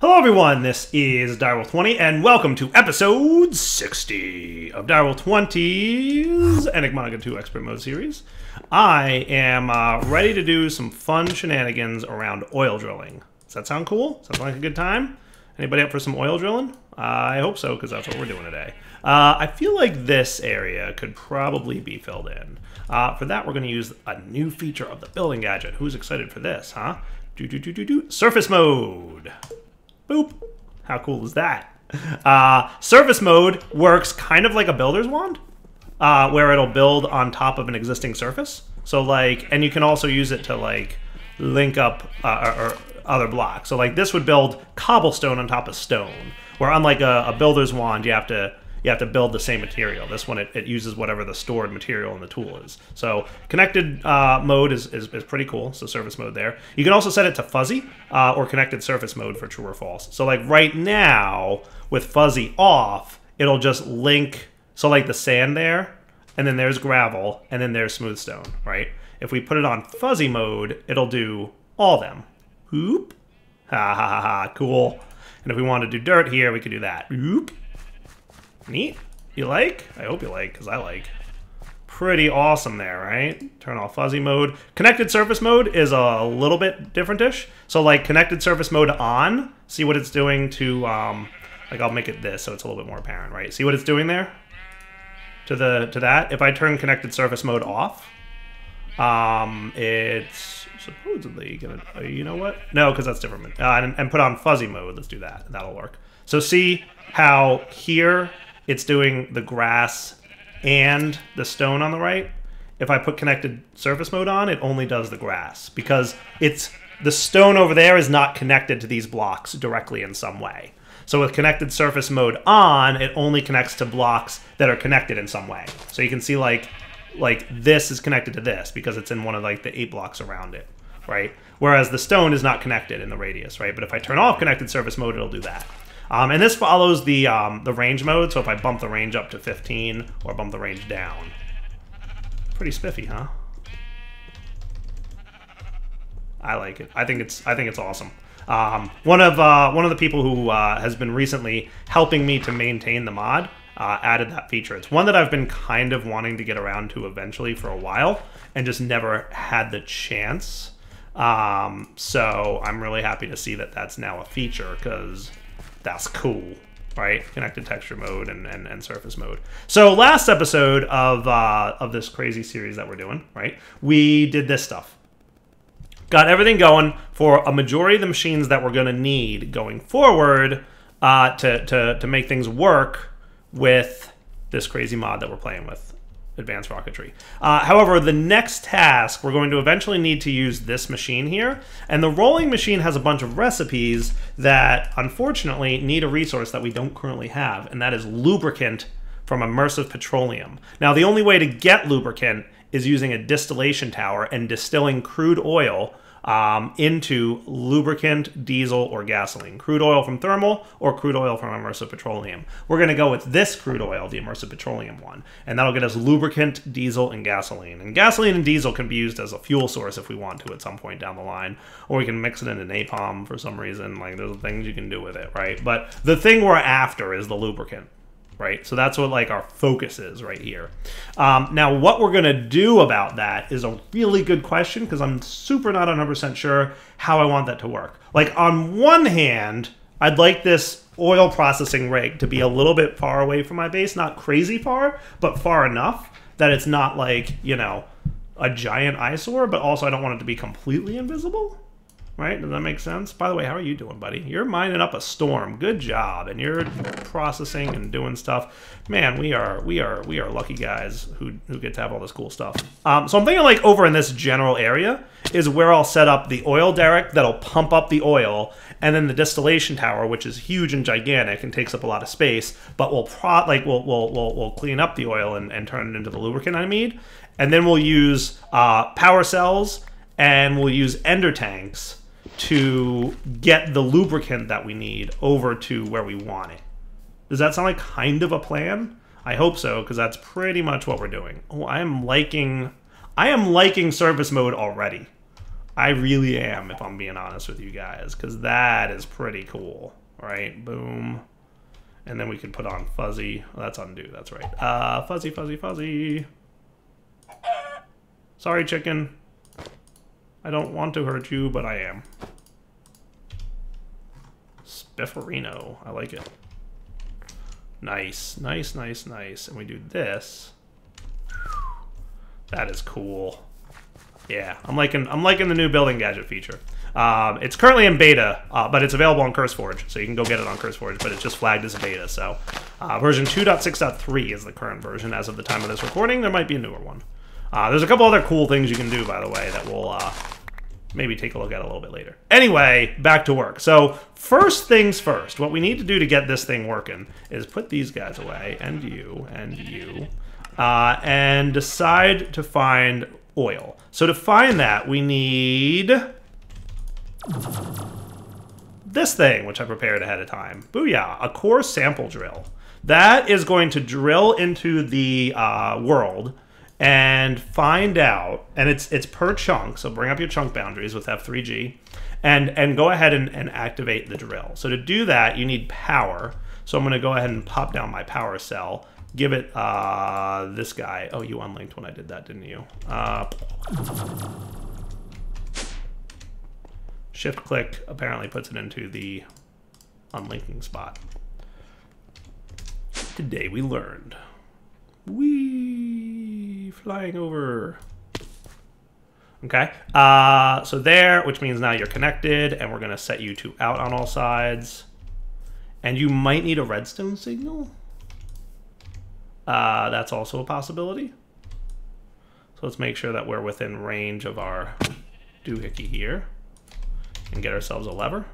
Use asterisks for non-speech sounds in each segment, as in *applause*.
Hello, everyone. This is Direwolf 20, and welcome to episode 60 of Direwolf 20's Enigmatica 2 Expert Mode series. I am uh, ready to do some fun shenanigans around oil drilling. Does that sound cool? Sounds like a good time? Anybody up for some oil drilling? Uh, I hope so, because that's what we're doing today. Uh, I feel like this area could probably be filled in. Uh, for that, we're going to use a new feature of the building gadget. Who's excited for this, huh? Do do do do do. Surface mode. Boop. How cool is that? Uh, surface mode works kind of like a builder's wand, uh, where it'll build on top of an existing surface. So like, and you can also use it to like link up uh, or, or other blocks. So like this would build cobblestone on top of stone, where unlike a, a builder's wand, you have to you have to build the same material. This one, it, it uses whatever the stored material in the tool is. So connected uh, mode is, is, is, pretty cool. So surface mode there. You can also set it to fuzzy uh, or connected surface mode for true or false. So like right now with fuzzy off, it'll just link. So like the sand there, and then there's gravel, and then there's smooth stone, right? If we put it on fuzzy mode, it'll do all them. Whoop. Ha ha ha ha. Cool. And if we want to do dirt here, we could do that. Whoop. Neat. You like? I hope you like, because I like. Pretty awesome there, right? Turn off fuzzy mode. Connected surface mode is a little bit different-ish. So like connected surface mode on, see what it's doing to, um, like I'll make it this so it's a little bit more apparent, right? See what it's doing there? To the to that. If I turn connected surface mode off, um, it's supposedly gonna, uh, you know what? No, because that's different. Uh, and, and put on fuzzy mode, let's do that. That'll work. So see how here it's doing the grass and the stone on the right. If I put connected surface mode on, it only does the grass because it's the stone over there is not connected to these blocks directly in some way. So with connected surface mode on, it only connects to blocks that are connected in some way. So you can see like like this is connected to this because it's in one of like the eight blocks around it, right? Whereas the stone is not connected in the radius, right? But if I turn off connected surface mode, it'll do that. Um, and this follows the um, the range mode, so if I bump the range up to 15 or bump the range down. Pretty spiffy, huh? I like it. I think it's I think it's awesome. Um, one of uh, one of the people who uh, has been recently helping me to maintain the mod uh, added that feature. It's one that I've been kind of wanting to get around to eventually for a while, and just never had the chance. Um, so I'm really happy to see that that's now a feature because that's cool right? Connected texture mode and, and, and surface mode. So last episode of uh, of this crazy series that we're doing, right? We did this stuff. Got everything going for a majority of the machines that we're going to need going forward uh, to, to, to make things work with this crazy mod that we're playing with advanced rocketry. Uh, however, the next task, we're going to eventually need to use this machine here. And the rolling machine has a bunch of recipes that, unfortunately, need a resource that we don't currently have, and that is lubricant from immersive petroleum. Now, the only way to get lubricant is using a distillation tower and distilling crude oil um, into lubricant, diesel, or gasoline. Crude oil from thermal or crude oil from immersive petroleum. We're going to go with this crude oil, the immersive petroleum one, and that'll get us lubricant, diesel, and gasoline. And gasoline and diesel can be used as a fuel source if we want to at some point down the line, or we can mix it into napalm for some reason. Like, there's things you can do with it, right? But the thing we're after is the lubricant right? So that's what like our focus is right here. Um, now, what we're gonna do about that is a really good question because I'm super not 100% sure how I want that to work. Like on one hand, I'd like this oil processing rig to be a little bit far away from my base, not crazy far, but far enough that it's not like, you know, a giant eyesore, but also I don't want it to be completely invisible right? Does that make sense? By the way, how are you doing, buddy? You're mining up a storm. Good job. And you're processing and doing stuff. Man, we are we are we are lucky guys who who get to have all this cool stuff. Um, so I'm thinking like over in this general area is where I'll set up the oil derrick that'll pump up the oil, and then the distillation tower, which is huge and gigantic and takes up a lot of space, but will pro like we'll we'll we'll, we'll clean up the oil and, and turn it into the lubricant I need. And then we'll use uh, power cells and we'll use ender tanks to get the lubricant that we need over to where we want it. Does that sound like kind of a plan? I hope so, because that's pretty much what we're doing. Oh, I am liking I am liking surface mode already. I really am, if I'm being honest with you guys, because that is pretty cool. Right? Boom. And then we can put on fuzzy. Oh, that's undo. That's right. Uh, fuzzy, fuzzy, fuzzy. Sorry, chicken. I don't want to hurt you, but I am. Spifferino. I like it. Nice, nice, nice, nice. And we do this. That is cool. Yeah, I'm liking I'm liking the new building gadget feature. Um, it's currently in beta, uh, but it's available on CurseForge, so you can go get it on CurseForge. But it's just flagged as a beta. So uh, version 2.6.3 is the current version as of the time of this recording. There might be a newer one. Uh, there's a couple other cool things you can do, by the way, that we'll uh, maybe take a look at a little bit later. Anyway, back to work. So first things first, what we need to do to get this thing working is put these guys away, and you, and you, uh, and decide to find oil. So to find that, we need this thing, which I prepared ahead of time. Booyah, a core sample drill. That is going to drill into the uh, world and find out, and it's it's per chunk, so bring up your chunk boundaries with F3G, and, and go ahead and, and activate the drill. So to do that, you need power. So I'm going to go ahead and pop down my power cell, give it uh, this guy. Oh, you unlinked when I did that, didn't you? Uh, shift click apparently puts it into the unlinking spot. Today we learned. We flying over. Okay, uh, so there, which means now you're connected, and we're gonna set you to out on all sides. And you might need a redstone signal. Uh, that's also a possibility. So let's make sure that we're within range of our doohickey here and get ourselves a lever.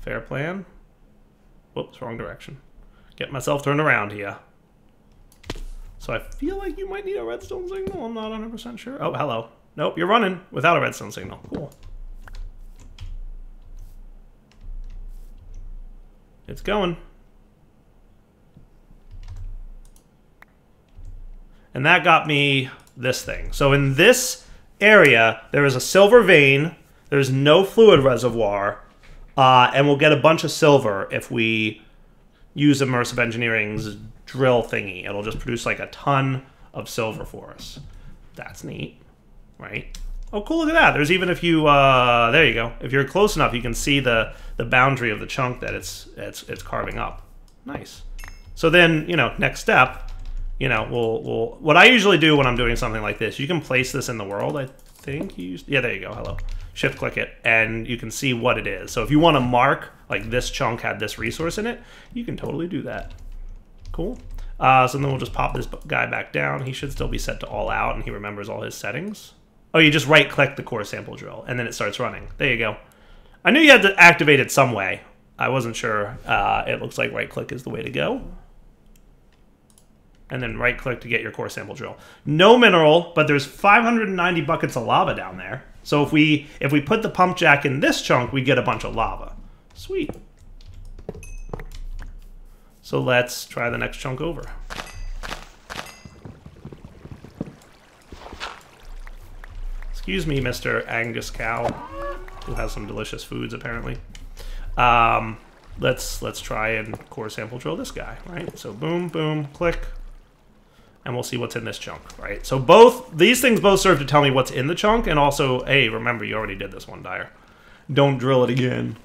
Fair plan. Whoops, wrong direction. Get myself turned around here. So I feel like you might need a redstone signal. I'm not 100% sure. Oh, hello. Nope, you're running without a redstone signal. Cool. It's going. And that got me this thing. So in this area, there is a silver vein. There's no fluid reservoir. Uh, and we'll get a bunch of silver if we use Immersive Engineering's drill thingy. It'll just produce like a ton of silver for us. That's neat, right? Oh, cool, look at that. There's even if you, uh, there you go. If you're close enough, you can see the, the boundary of the chunk that it's, it's, it's carving up. Nice. So then, you know, next step, you know, we'll, we'll, what I usually do when I'm doing something like this, you can place this in the world, I think you yeah, there you go, hello. Shift click it, and you can see what it is. So if you want to mark, like this chunk had this resource in it, you can totally do that. Cool. Uh, so then we'll just pop this guy back down. He should still be set to all out, and he remembers all his settings. Oh, you just right-click the core sample drill, and then it starts running. There you go. I knew you had to activate it some way. I wasn't sure. Uh, it looks like right-click is the way to go and then right click to get your core sample drill. No mineral, but there's 590 buckets of lava down there. So if we if we put the pump jack in this chunk, we get a bunch of lava. Sweet. So let's try the next chunk over. Excuse me, Mr. Angus Cow, who has some delicious foods apparently. Um, let's let's try and core sample drill this guy, right? So boom, boom, click, and we'll see what's in this chunk, right? So both, these things both serve to tell me what's in the chunk, and also, hey, remember, you already did this one, Dire. Don't drill it again.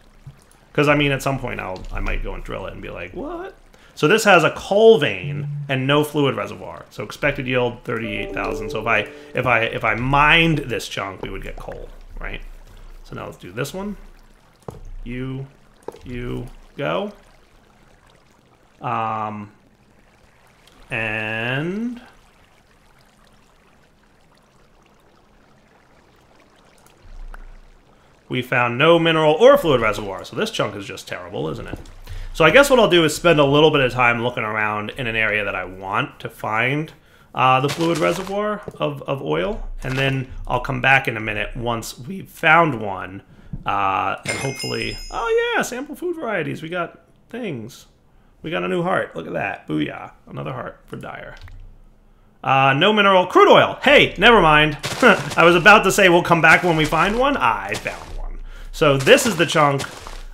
Because, I mean, at some point, I'll, I might go and drill it and be like, what? So this has a coal vein and no fluid reservoir. So expected yield 38,000. So if I if I if I mined this chunk, we would get coal, right? So now let's do this one. You, you, go. Um, and we found no mineral or fluid reservoir. So this chunk is just terrible, isn't it? So I guess what I'll do is spend a little bit of time looking around in an area that I want to find uh, the fluid reservoir of, of oil. And then I'll come back in a minute once we've found one. Uh, and hopefully, oh yeah, sample food varieties. We got things. We got a new heart. Look at that. Booyah. Another heart for Dire. Uh, no mineral. Crude oil. Hey, never mind. *laughs* I was about to say we'll come back when we find one. I found one. So this is the chunk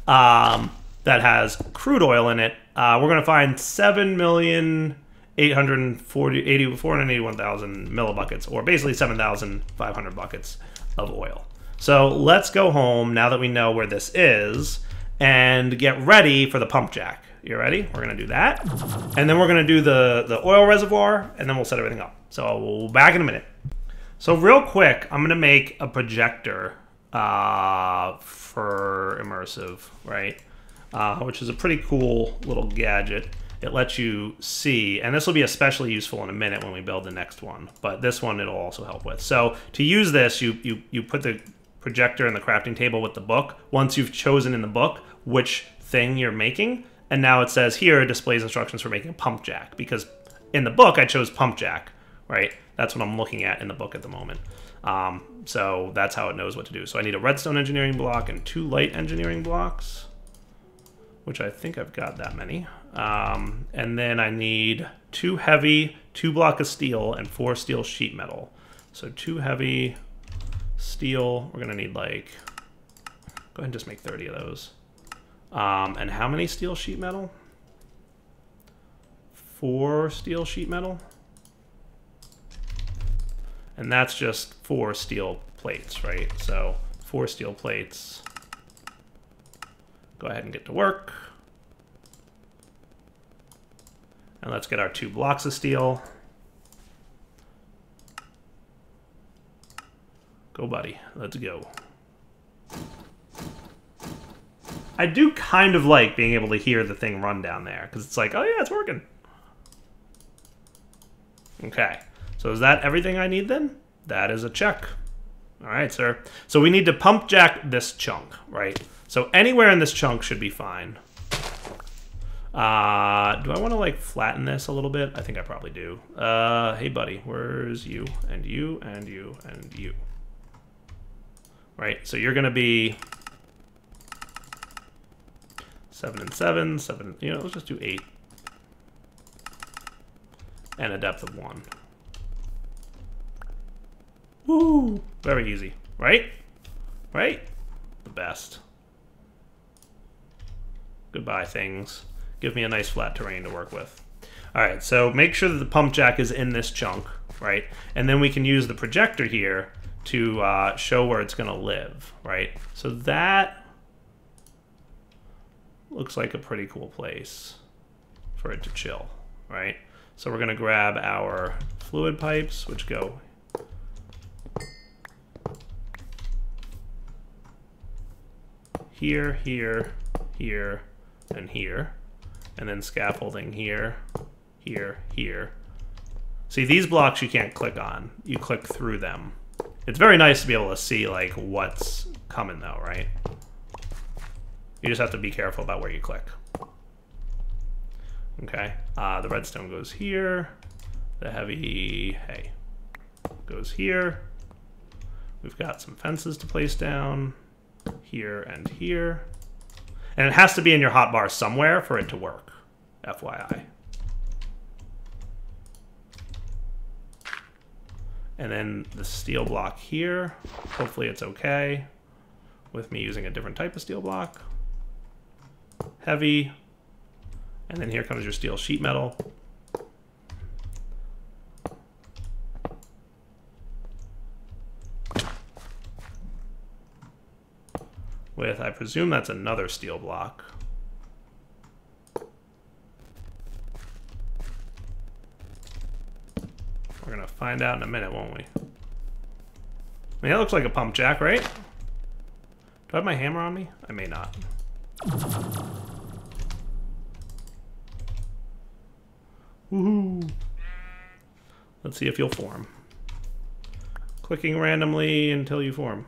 um, that has crude oil in it. Uh, we're going to find 7 million 481,000 millibuckets, or basically 7,500 buckets of oil. So let's go home now that we know where this is and get ready for the pump jack. You ready? We're gonna do that. And then we're gonna do the, the oil reservoir and then we'll set everything up. So we'll back in a minute. So real quick, I'm gonna make a projector uh, for immersive, right? Uh, which is a pretty cool little gadget it lets you see, and this will be especially useful in a minute when we build the next one, but this one it'll also help with. So to use this, you, you, you put the projector in the crafting table with the book, once you've chosen in the book which thing you're making, and now it says here, displays instructions for making a pump jack, because in the book I chose pump jack, right? That's what I'm looking at in the book at the moment. Um, so that's how it knows what to do. So I need a redstone engineering block and two light engineering blocks, which I think I've got that many. Um, and then I need two heavy, two block of steel, and four steel sheet metal. So two heavy steel. We're going to need like, go ahead and just make 30 of those. Um, and how many steel sheet metal? Four steel sheet metal. And that's just four steel plates, right? So four steel plates. Go ahead and get to work. And let's get our two blocks of steel. Go, buddy. Let's go. I do kind of like being able to hear the thing run down there, because it's like, oh yeah, it's working. Okay, so is that everything I need then? That is a check. All right, sir. So we need to pump jack this chunk, right? So anywhere in this chunk should be fine. Uh, do I want to like flatten this a little bit? I think I probably do. Uh, hey buddy, where's you and you and you and you? Right, so you're gonna be seven and seven, seven, you know, let's just do eight. And a depth of one. Woo! Very easy, right? Right? The best. Goodbye, things give me a nice flat terrain to work with. All right, so make sure that the pump jack is in this chunk, right? And then we can use the projector here to uh, show where it's gonna live, right? So that looks like a pretty cool place for it to chill, right? So we're gonna grab our fluid pipes, which go here, here, here, and here and then scaffolding here, here, here. See, these blocks you can't click on. You click through them. It's very nice to be able to see, like, what's coming, though, right? You just have to be careful about where you click. Okay, uh, the redstone goes here. The heavy hay goes here. We've got some fences to place down here and here. And it has to be in your hotbar somewhere for it to work, FYI. And then the steel block here, hopefully it's okay with me using a different type of steel block. Heavy. And then here comes your steel sheet metal. With, I presume that's another steel block. We're to find out in a minute, won't we? I mean, that looks like a pump jack, right? Do I have my hammer on me? I may not. Woohoo! Let's see if you'll form. Clicking randomly until you form.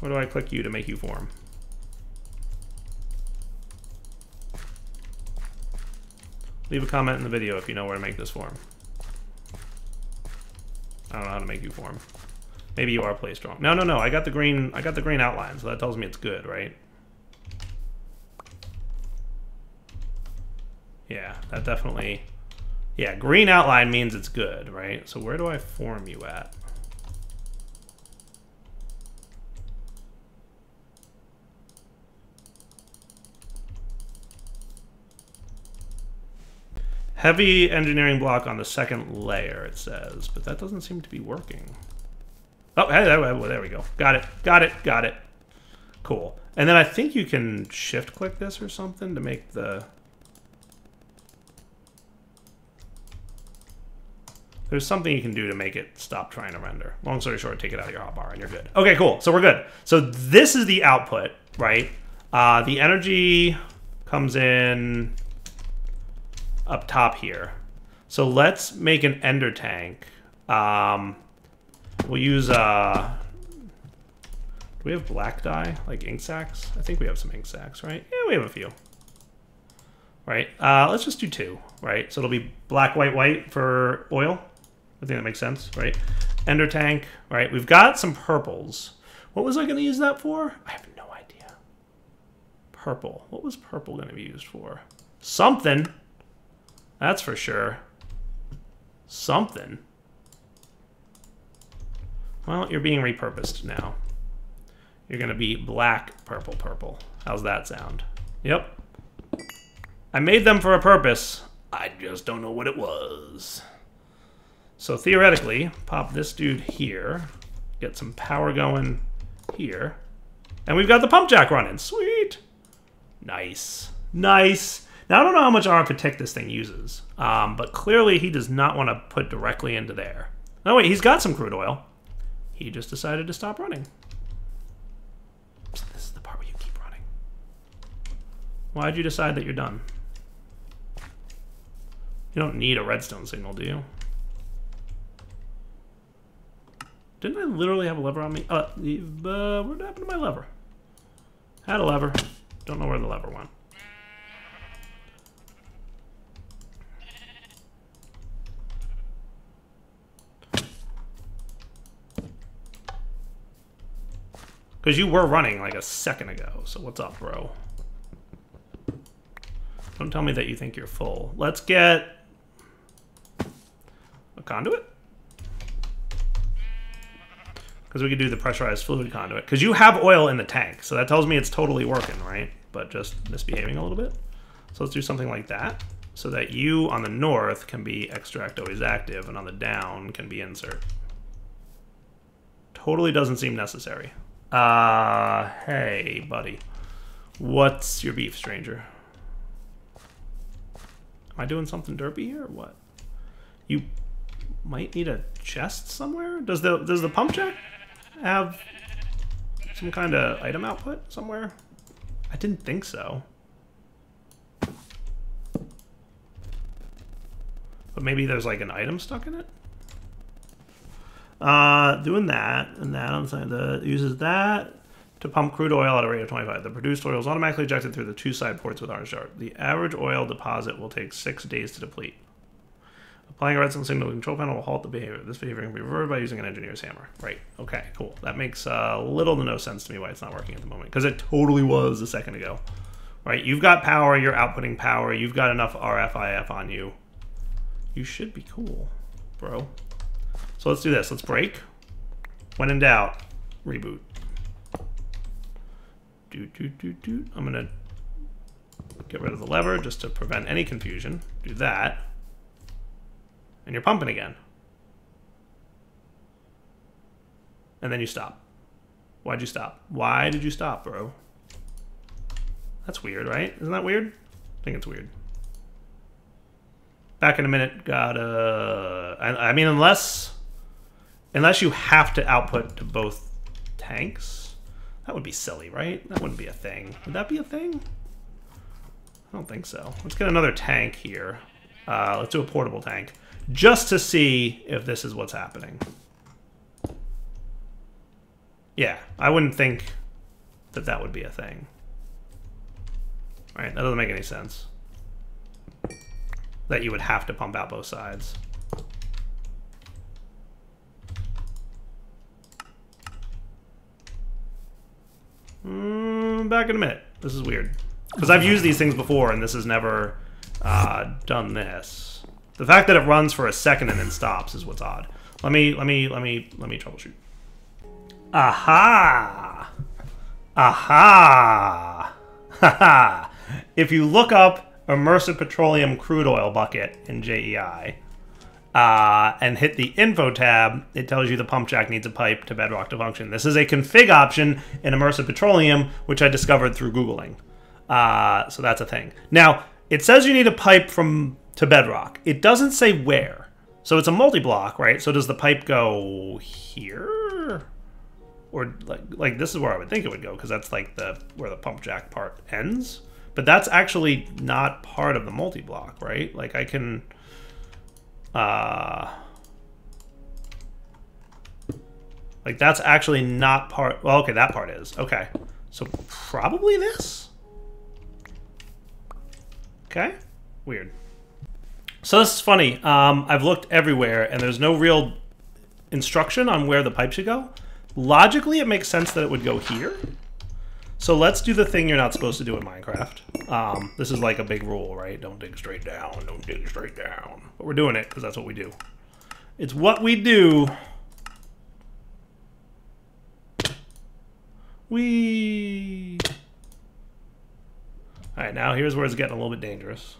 Where do I click you to make you form? Leave a comment in the video if you know where to make this form. I don't know how to make you form. Maybe you are placed wrong. No, no, no. I got the green. I got the green outline, so that tells me it's good, right? Yeah, that definitely. Yeah, green outline means it's good, right? So where do I form you at? Heavy engineering block on the second layer, it says, but that doesn't seem to be working. Oh, hey, there we go. Got it, got it, got it. Cool. And then I think you can shift click this or something to make the... There's something you can do to make it stop trying to render. Long story short, take it out of your hotbar and you're good. Okay, cool. So we're good. So this is the output, right? Uh, the energy comes in up top here. So let's make an ender tank. Um, we'll use, uh, do we have black dye, like ink sacks? I think we have some ink sacks, right? Yeah, we have a few. Right, uh, let's just do two, right? So it'll be black, white, white for oil. I think that makes sense, right? Ender tank, right? We've got some purples. What was I going to use that for? I have no idea. Purple. What was purple going to be used for? Something. That's for sure. Something. Well, you're being repurposed now. You're going to be black, purple, purple. How's that sound? Yep. I made them for a purpose. I just don't know what it was. So theoretically, pop this dude here, get some power going here, and we've got the pump jack running. Sweet. Nice. Nice. Now, I don't know how much RF this thing uses, um, but clearly he does not want to put directly into there. No, wait, he's got some crude oil. He just decided to stop running. This is the part where you keep running. Why'd you decide that you're done? You don't need a redstone signal, do you? Didn't I literally have a lever on me? Uh, uh what happened to my lever? Had a lever. Don't know where the lever went. Because you were running like a second ago, so what's up, bro? Don't tell me that you think you're full. Let's get a conduit. Because we could do the pressurized fluid conduit. Because you have oil in the tank, so that tells me it's totally working, right? But just misbehaving a little bit. So let's do something like that. So that you on the north can be extract always active, and on the down can be insert. Totally doesn't seem necessary. Uh, hey, buddy. What's your beef, stranger? Am I doing something derpy here or what? You might need a chest somewhere? Does the does the pump jack have some kind of item output somewhere? I didn't think so. But maybe there's like an item stuck in it? Uh, doing that and that on the side, the uses that to pump crude oil at a rate of 25. The produced oil is automatically ejected through the two side ports with orange dart. The average oil deposit will take six days to deplete. Applying a redstone signal to the control panel will halt the behavior. This behavior can be reverted by using an engineer's hammer. Right. Okay, cool. That makes uh, little to no sense to me why it's not working at the moment. Because it totally was a second ago. Right, you've got power, you're outputting power, you've got enough RFIF on you. You should be cool, bro. So let's do this. Let's break. When in doubt, reboot. Do, do, do, do. I'm going to get rid of the lever just to prevent any confusion. Do that. And you're pumping again. And then you stop. Why'd you stop? Why did you stop, bro? That's weird, right? Isn't that weird? I think it's weird. Back in a minute, gotta... I, I mean, unless... Unless you have to output to both tanks. That would be silly, right? That wouldn't be a thing. Would that be a thing? I don't think so. Let's get another tank here. Uh, let's do a portable tank. Just to see if this is what's happening. Yeah, I wouldn't think that that would be a thing. Right, that doesn't make any sense. That you would have to pump out both sides. Mm, back in a minute. This is weird. Because I've used these things before, and this has never uh, done this. The fact that it runs for a second and then stops is what's odd. Let me let me let me let me troubleshoot. Aha! Aha! Haha! if you look up immersive petroleum crude oil bucket in JEI uh, and hit the info tab, it tells you the pump jack needs a pipe to bedrock to function. This is a config option in immersive petroleum, which I discovered through Googling. Uh, so that's a thing. Now, it says you need a pipe from to bedrock. It doesn't say where. So it's a multi-block, right? So does the pipe go here? Or like like this is where I would think it would go because that's like the where the pump jack part ends. But that's actually not part of the multi-block, right? Like I can uh like that's actually not part well okay that part is okay. So probably this? Okay weird. So this is funny um, i've looked everywhere and there's no real instruction on where the pipe should go. Logically it makes sense that it would go here so let's do the thing you're not supposed to do in Minecraft. Um, this is like a big rule, right? Don't dig straight down. Don't dig straight down. But we're doing it because that's what we do. It's what we do. We. All right, now here's where it's getting a little bit dangerous.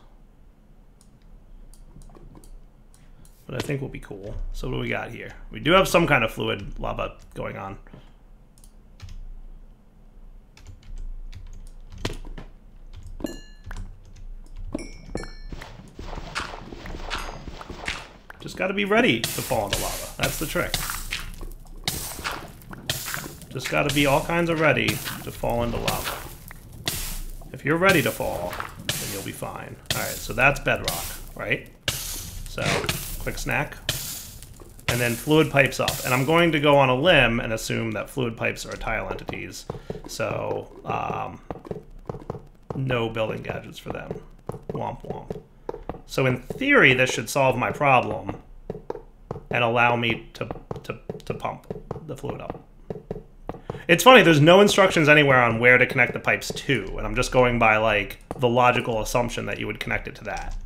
But I think we'll be cool. So what do we got here? We do have some kind of fluid lava going on. Just got to be ready to fall in the lava. That's the trick. Just got to be all kinds of ready to fall into lava. If you're ready to fall, then you'll be fine. Alright, so that's bedrock, right? So, quick snack. And then fluid pipes up. And I'm going to go on a limb and assume that fluid pipes are tile entities. So, um, no building gadgets for them. Womp womp. So in theory, this should solve my problem and allow me to, to, to pump the fluid up. It's funny, there's no instructions anywhere on where to connect the pipes to, and I'm just going by, like, the logical assumption that you would connect it to that.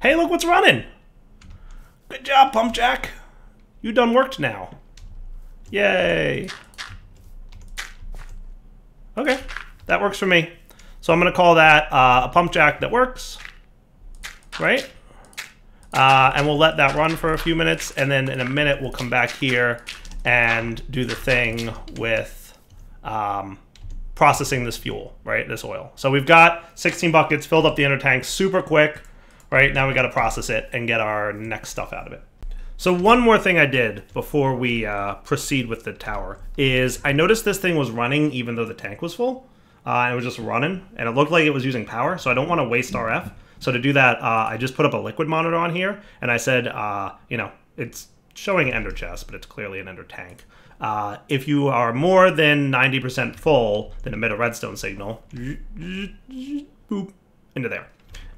Hey, look what's running! Good job, Pump Jack! You done worked now. Yay! Okay, that works for me. So I'm going to call that uh, a pump jack that works right? Uh, and we'll let that run for a few minutes, and then in a minute we'll come back here and do the thing with um, processing this fuel, right? This oil. So we've got 16 buckets, filled up the ender tank super quick, right? Now we got to process it and get our next stuff out of it. So one more thing I did before we uh, proceed with the tower is I noticed this thing was running even though the tank was full. Uh, it was just running, and it looked like it was using power, so I don't want to waste RF. So to do that, uh, I just put up a liquid monitor on here, and I said, uh, you know, it's showing ender chest, but it's clearly an ender tank. Uh, if you are more than 90% full, then emit a redstone signal, boop, into there.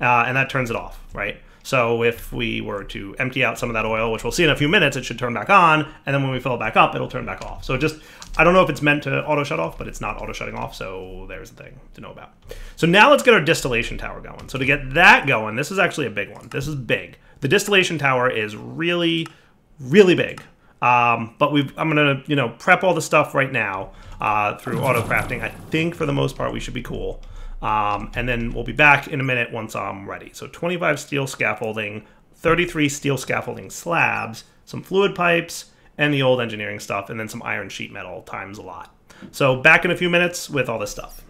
Uh, and that turns it off, right? So if we were to empty out some of that oil, which we'll see in a few minutes, it should turn back on, and then when we fill it back up, it'll turn back off. So just, I don't know if it's meant to auto shut off, but it's not auto shutting off, so there's the thing to know about. So now let's get our distillation tower going. So to get that going, this is actually a big one. This is big. The distillation tower is really, really big. Um, but we've, I'm gonna, you know, prep all the stuff right now uh, through auto crafting. I think for the most part we should be cool. Um, and then we'll be back in a minute once I'm ready. So 25 steel scaffolding, 33 steel scaffolding slabs, some fluid pipes, and the old engineering stuff, and then some iron sheet metal times a lot. So back in a few minutes with all this stuff.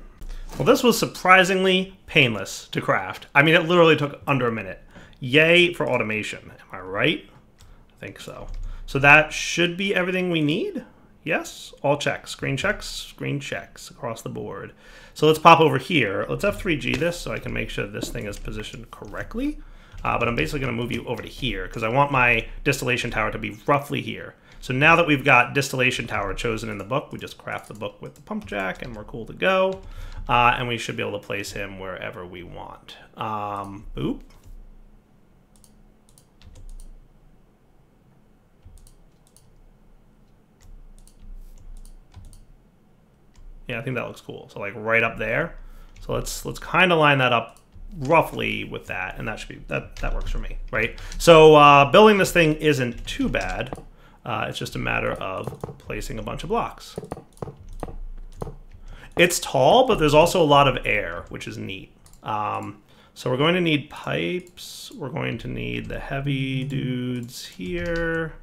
Well, this was surprisingly painless to craft. I mean, it literally took under a minute. Yay for automation. Am I right? I think so. So that should be everything we need. Yes, all checks. Screen checks, screen checks across the board. So let's pop over here. Let's F3G this so I can make sure this thing is positioned correctly. Uh, but I'm basically going to move you over to here because I want my distillation tower to be roughly here. So now that we've got distillation tower chosen in the book, we just craft the book with the pump jack and we're cool to go. Uh, and we should be able to place him wherever we want. Um, boop. Yeah, I think that looks cool. So like right up there. So let's let's kind of line that up roughly with that, and that should be that that works for me, right? So uh, building this thing isn't too bad. Uh, it's just a matter of placing a bunch of blocks. It's tall, but there's also a lot of air, which is neat. Um, so we're going to need pipes. We're going to need the heavy dudes here.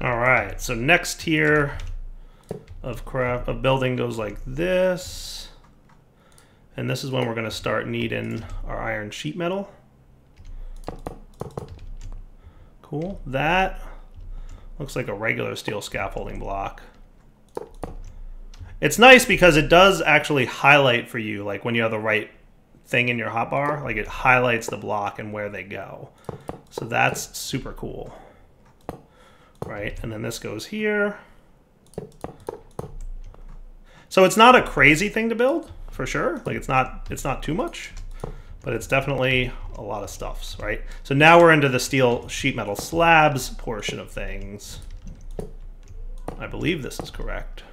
All right, so next tier of craft of building goes like this. And this is when we're going to start needing our iron sheet metal. Cool. That looks like a regular steel scaffolding block. It's nice because it does actually highlight for you, like when you have the right thing in your hotbar, like it highlights the block and where they go. So that's super cool. Right, and then this goes here. So it's not a crazy thing to build, for sure. Like it's not it's not too much, but it's definitely a lot of stuffs, right? So now we're into the steel sheet metal slabs portion of things. I believe this is correct.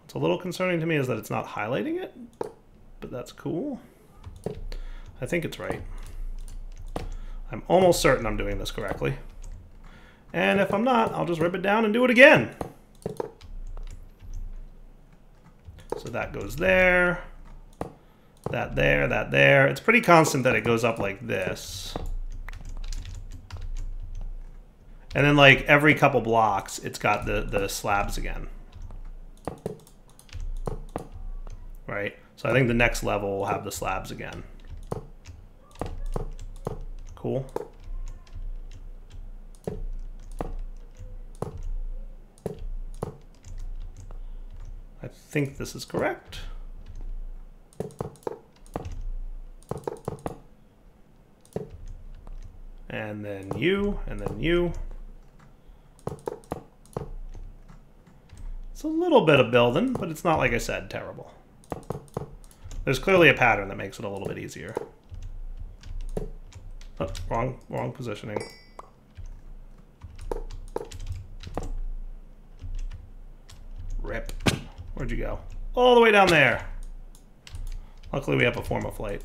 What's a little concerning to me is that it's not highlighting it, but that's cool. I think it's right. I'm almost certain I'm doing this correctly. And if I'm not, I'll just rip it down and do it again. So that goes there, that there, that there. It's pretty constant that it goes up like this. And then like every couple blocks, it's got the, the slabs again. Right? So I think the next level will have the slabs again. Cool. I think this is correct. And then you, and then you. It's a little bit of building, but it's not, like I said, terrible. There's clearly a pattern that makes it a little bit easier. Oh, wrong, wrong positioning. Rip. Where'd you go? All the way down there. Luckily we have a form of flight.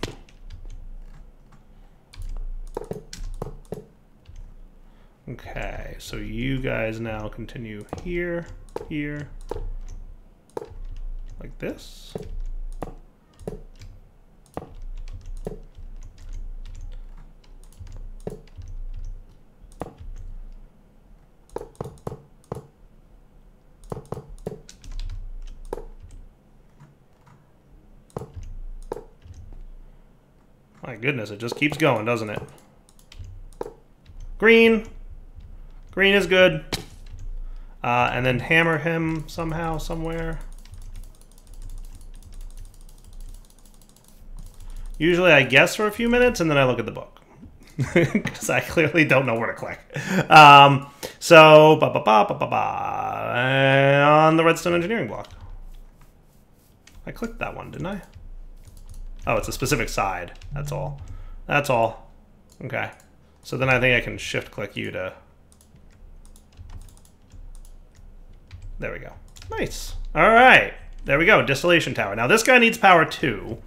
Okay, so you guys now continue here, here, like this. Goodness, it just keeps going, doesn't it? Green. Green is good. Uh, and then hammer him somehow, somewhere. Usually I guess for a few minutes and then I look at the book. *laughs* Because I clearly don't know where to click. Um, so, ba ba ba ba ba ba. on the redstone engineering block. I clicked that one, didn't I? Oh, it's a specific side. That's all. That's all. Okay. So then I think I can shift click you to... There we go. Nice. All right. There we go. Distillation tower. Now this guy needs power too.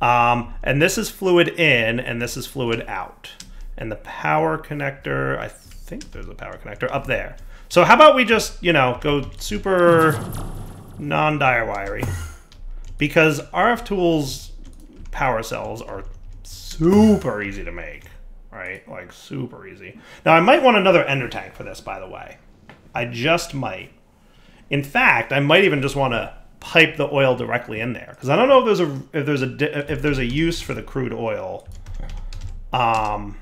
Um, and this is fluid in and this is fluid out. And the power connector, I think there's a power connector up there. So how about we just, you know, go super non-dire wiry. Because RF Tools power cells are super easy to make, right? Like super easy. Now I might want another ender tank for this, by the way. I just might. In fact, I might even just want to pipe the oil directly in there because I don't know if there's a if there's a if there's a use for the crude oil. Um,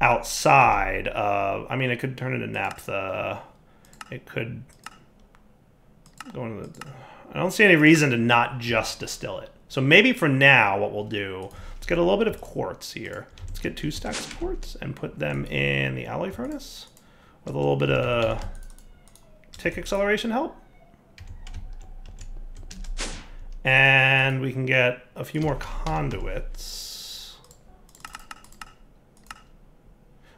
outside of, I mean, it could turn into naphtha. It could go into the. I don't see any reason to not just distill it. So maybe for now, what we'll do, let's get a little bit of quartz here. Let's get two stacks of quartz and put them in the alloy furnace with a little bit of tick acceleration help. And we can get a few more conduits.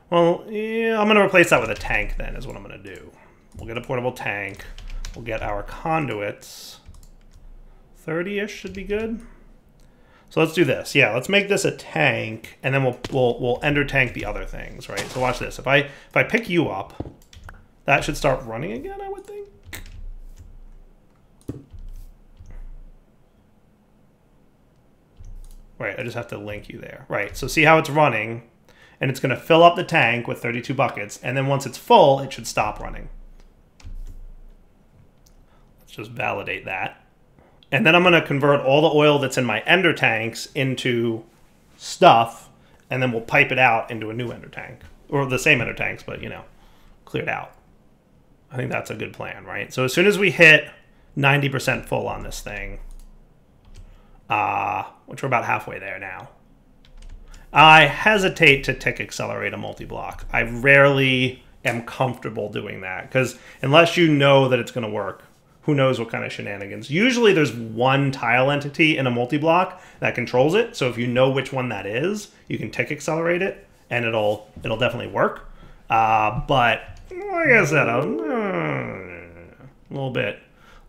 Well, yeah, I'm going to replace that with a tank then, is what I'm going to do. We'll get a portable tank. We'll get our conduits 30-ish should be good. So let's do this. Yeah, let's make this a tank, and then we'll we'll we'll ender tank the other things, right? So watch this. If I if I pick you up, that should start running again, I would think. Right, I just have to link you there. Right, so see how it's running, and it's going to fill up the tank with 32 buckets, and then once it's full, it should stop running. Let's just validate that. And then I'm going to convert all the oil that's in my ender tanks into stuff, and then we'll pipe it out into a new ender tank. Or the same ender tanks, but, you know, cleared out. I think that's a good plan, right? So as soon as we hit 90% full on this thing, uh, which we're about halfway there now, I hesitate to tick accelerate a multi-block. I rarely am comfortable doing that because unless you know that it's going to work, who knows what kind of shenanigans. Usually there's one tile entity in a multi-block that controls it. So if you know which one that is, you can tick accelerate it and it'll it'll definitely work. Uh, but like I said, a little bit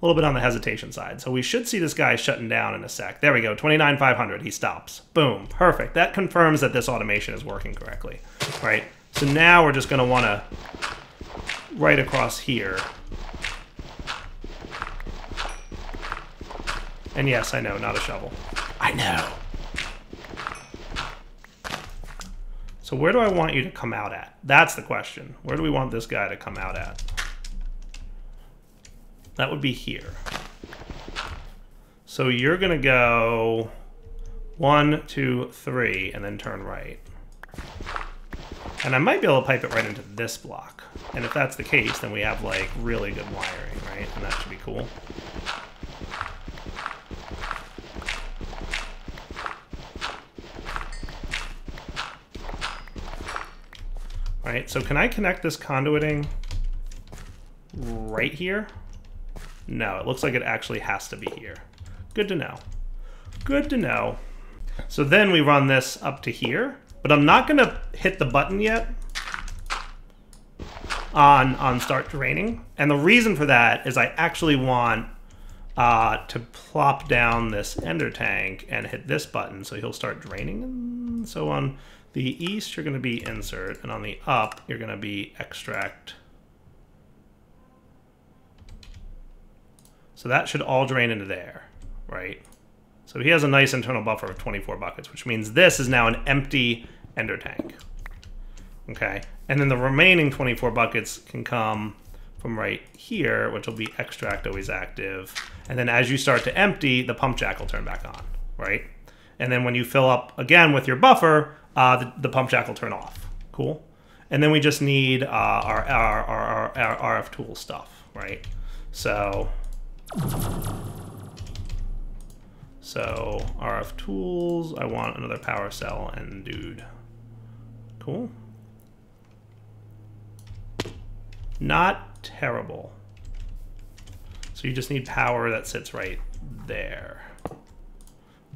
a little bit on the hesitation side. So we should see this guy shutting down in a sec. There we go, 29,500, he stops. Boom, perfect. That confirms that this automation is working correctly, right? So now we're just gonna wanna, right across here. And yes, I know, not a shovel. I know. So where do I want you to come out at? That's the question. Where do we want this guy to come out at? That would be here. So you're going to go one, two, three, and then turn right. And I might be able to pipe it right into this block. And if that's the case, then we have, like, really good wiring, right? And that should be cool. Right, so can I connect this conduiting right here? No, it looks like it actually has to be here. Good to know. Good to know. So then we run this up to here, but I'm not gonna hit the button yet on, on start draining. And the reason for that is I actually want uh, to plop down this ender tank and hit this button so he'll start draining. And so on the east, you're gonna be insert, and on the up, you're gonna be extract So that should all drain into there, right? So he has a nice internal buffer of 24 buckets, which means this is now an empty ender tank. Okay, and then the remaining 24 buckets can come from right here, which will be extract always active. And then as you start to empty, the pump jack will turn back on, right? And then when you fill up again with your buffer, uh, the, the pump jack will turn off. Cool. And then we just need uh, our, our, our, our RF tool stuff, right? So so RF tools, I want another power cell and dude. Cool. Not terrible. So you just need power that sits right there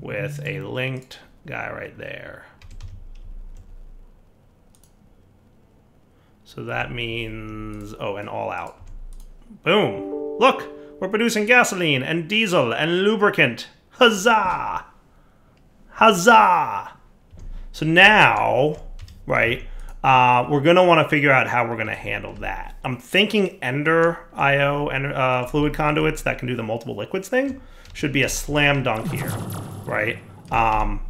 with a linked guy right there. So that means, oh, and all out. Boom. Look, we're producing gasoline and diesel and lubricant. Huzzah! Huzzah! So now, right, uh, we're going to want to figure out how we're going to handle that. I'm thinking Ender IO and uh, fluid conduits that can do the multiple liquids thing should be a slam dunk here, right? Um,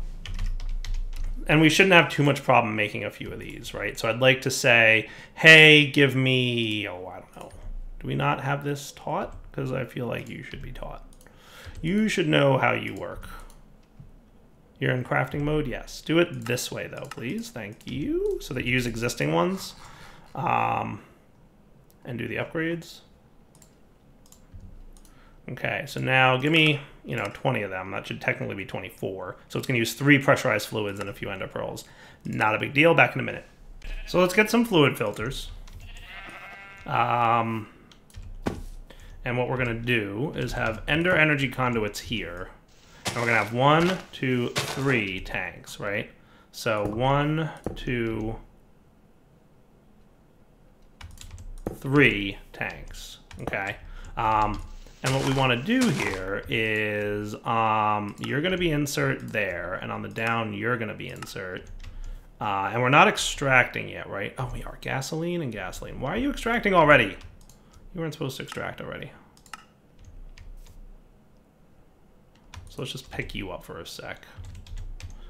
and we shouldn't have too much problem making a few of these, right? So I'd like to say, hey, give me, oh, I don't know. Do we not have this taught? because I feel like you should be taught. You should know how you work. You're in crafting mode? Yes. Do it this way, though, please. Thank you. So that you use existing ones. Um, and do the upgrades. Okay, so now give me, you know, 20 of them. That should technically be 24. So it's going to use three pressurized fluids and a few ender pearls. Not a big deal. Back in a minute. So let's get some fluid filters. Um, and what we're going to do is have Ender Energy Conduits here. And we're going to have one, two, three tanks, right? So one, two, three tanks, okay? Um, And what we want to do here is um, you're going to be insert there, and on the down, you're going to be insert. Uh, and we're not extracting yet, right? Oh, we are. Gasoline and gasoline. Why are you extracting already? You weren't supposed to extract already. So let's just pick you up for a sec.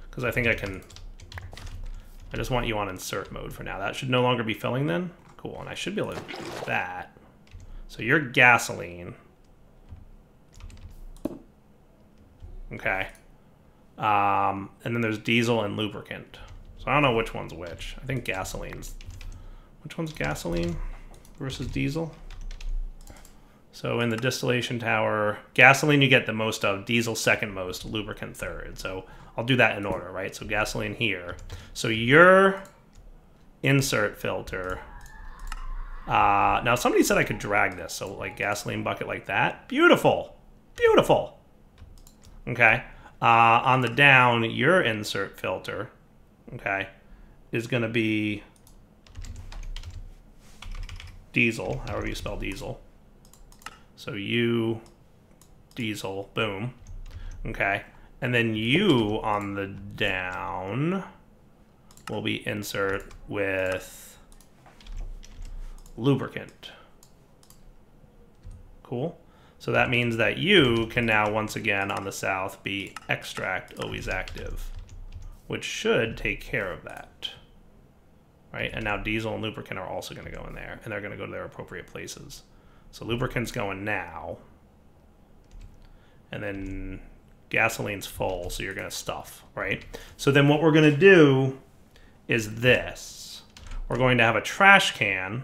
Because I think I can... I just want you on insert mode for now. That should no longer be filling then. Cool, and I should be able to do that. So you're gasoline. Okay. Um, and then there's diesel and lubricant. So I don't know which one's which. I think gasoline's... Which one's gasoline versus diesel? So in the distillation tower, gasoline you get the most of, diesel second most, lubricant third. So I'll do that in order, right? So gasoline here. So your insert filter. Uh, now somebody said I could drag this, so like gasoline bucket like that. Beautiful, beautiful. Okay. Uh, on the down, your insert filter, okay, is going to be diesel, however you spell diesel. So you, diesel, boom. Okay. And then you on the down will be insert with lubricant. Cool. So that means that you can now once again on the south be extract always active, which should take care of that. Right? And now diesel and lubricant are also going to go in there, and they're going to go to their appropriate places. So lubricant's going now. And then gasoline's full, so you're going to stuff, right? So then what we're going to do is this. We're going to have a trash can.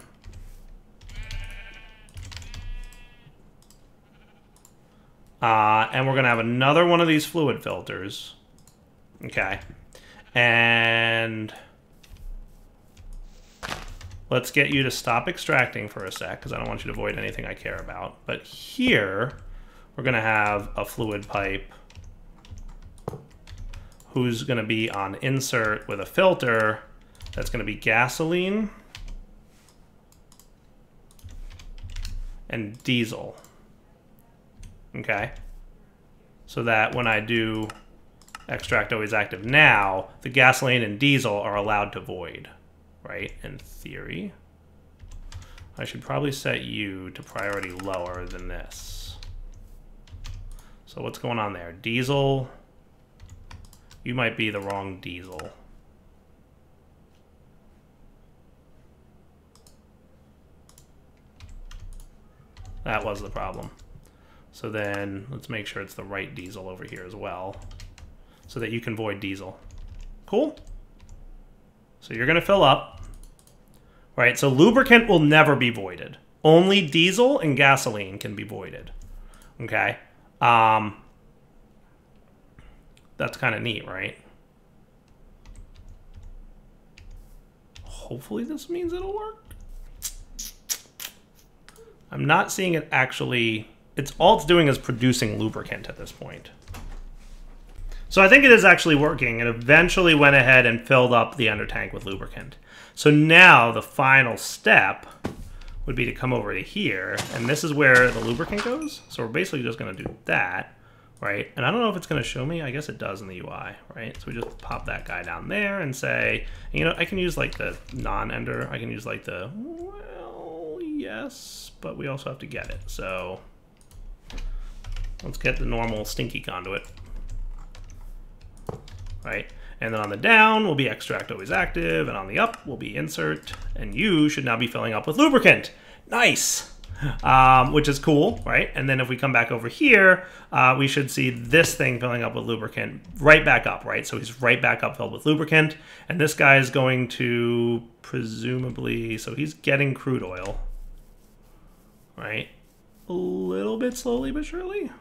Uh, and we're going to have another one of these fluid filters. Okay. And Let's get you to stop extracting for a sec, because I don't want you to void anything I care about. But here, we're going to have a fluid pipe who's going to be on insert with a filter that's going to be gasoline and diesel. Okay? So that when I do extract always active now, the gasoline and diesel are allowed to void right? In theory. I should probably set you to priority lower than this. So what's going on there? Diesel. You might be the wrong diesel. That was the problem. So then let's make sure it's the right diesel over here as well so that you can void diesel. Cool? So you're going to fill up. Right, so lubricant will never be voided. Only diesel and gasoline can be voided. Okay? Um, that's kind of neat, right? Hopefully this means it'll work. I'm not seeing it actually... It's all it's doing is producing lubricant at this point. So I think it is actually working. It eventually went ahead and filled up the ender tank with lubricant. So now the final step would be to come over to here, and this is where the lubricant goes. So we're basically just going to do that, right? And I don't know if it's going to show me. I guess it does in the UI, right? So we just pop that guy down there and say, you know, I can use like the non-ender. I can use like the, well, yes, but we also have to get it. So let's get the normal stinky conduit right? And then on the down will be extract always active, and on the up will be insert, and you should now be filling up with lubricant. Nice! Um, which is cool, right? And then if we come back over here, uh, we should see this thing filling up with lubricant right back up, right? So he's right back up filled with lubricant. And this guy is going to presumably, so he's getting crude oil, right? A little bit slowly but surely.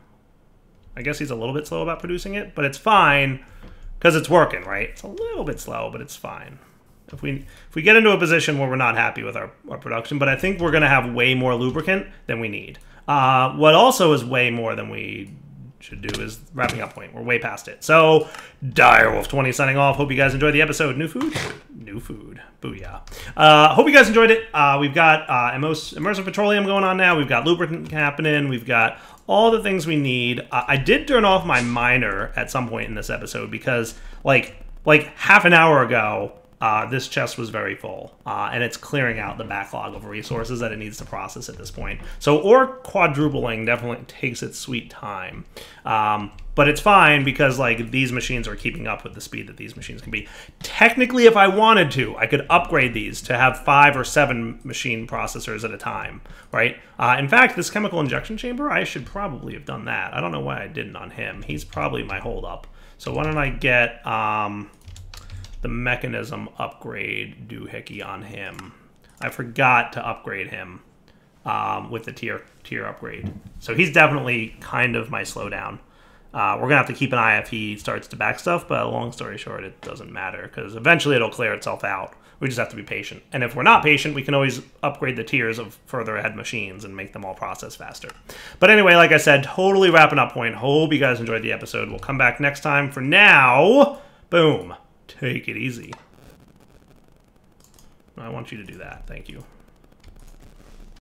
I guess he's a little bit slow about producing it, but it's fine because it's working, right? It's a little bit slow, but it's fine. If we if we get into a position where we're not happy with our, our production, but I think we're going to have way more lubricant than we need. Uh, what also is way more than we should do is wrapping up point. We're way past it. So, Direwolf20 signing off. Hope you guys enjoyed the episode. New food? New food. Booyah. Uh, hope you guys enjoyed it. Uh, we've got uh, immersive petroleum going on now. We've got lubricant happening. We've got all the things we need. I did turn off my miner at some point in this episode because, like, like half an hour ago, uh, this chest was very full, uh, and it's clearing out the backlog of resources that it needs to process at this point. So ore quadrupling definitely takes its sweet time, um, but it's fine because like these machines are keeping up with the speed that these machines can be. Technically, if I wanted to, I could upgrade these to have five or seven machine processors at a time, right? Uh, in fact, this chemical injection chamber, I should probably have done that. I don't know why I didn't on him. He's probably my holdup. So why don't I get... Um, the Mekanism upgrade doohickey on him. I forgot to upgrade him um, with the tier tier upgrade. So he's definitely kind of my slowdown. Uh, we're gonna have to keep an eye if he starts to back stuff, but long story short, it doesn't matter because eventually it'll clear itself out. We just have to be patient. And if we're not patient, we can always upgrade the tiers of further ahead machines and make them all process faster. But anyway, like I said, totally wrapping up point. Hope you guys enjoyed the episode. We'll come back next time. For now, boom. Take it easy. I want you to do that. Thank you.